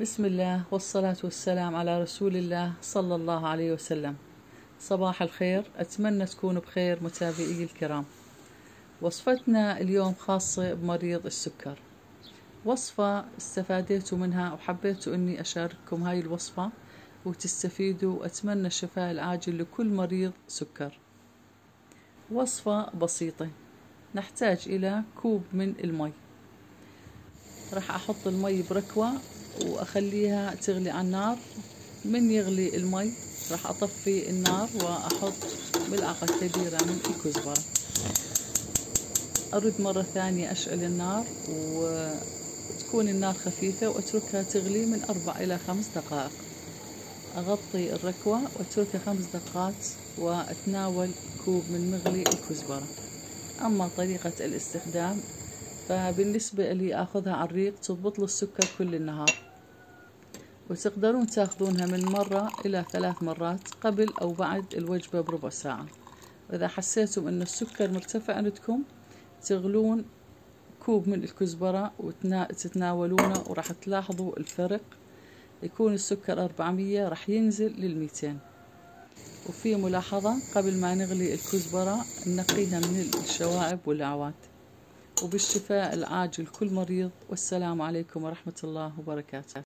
بسم الله والصلاة والسلام على رسول الله صلى الله عليه وسلم. صباح الخير. أتمنى تكونوا بخير متابعي الكرام. وصفتنا اليوم خاصة بمريض السكر. وصفة استفاديتوا منها وحبيتوا أني أشارككم هاي الوصفة وتستفيدوا. وأتمنى الشفاء العاجل لكل مريض سكر. وصفة بسيطة. نحتاج إلى كوب من المي. راح أحط المي بركوة. وأخليها تغلي على النار. من يغلي المي راح أطفي النار وأحط ملعقة كبيرة من الكزبرة أرد مرة ثانية أشعل النار وتكون النار خفيفة وأتركها تغلي من أربع إلى خمس دقائق. أغطي الركوة وأتركها خمس دقائق وأتناول كوب من مغلي الكزبرة أما طريقة الاستخدام فبالنسبة لي أخذها على الريق تضبط له السكر كل النهار. وتقدرون تاخذونها من مرة إلى ثلاث مرات قبل أو بعد الوجبة بربع ساعة. وإذا حسيتم أن السكر مرتفع عندكم تغلون كوب من الكزبرة وتتناولونه وراح تلاحظوا الفرق. يكون السكر 400 راح ينزل للميتين. وفي ملاحظة قبل ما نغلي الكزبرة نقيها من الشوائب والأعواد. وبالشفاء العاجل كل مريض والسلام عليكم ورحمة الله وبركاته.